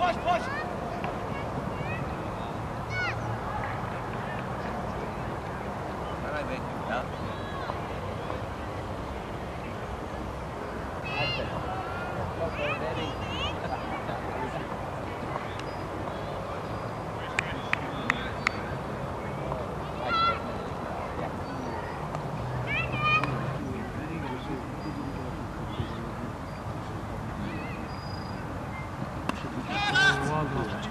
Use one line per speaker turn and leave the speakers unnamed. Push, push!
Aldılar.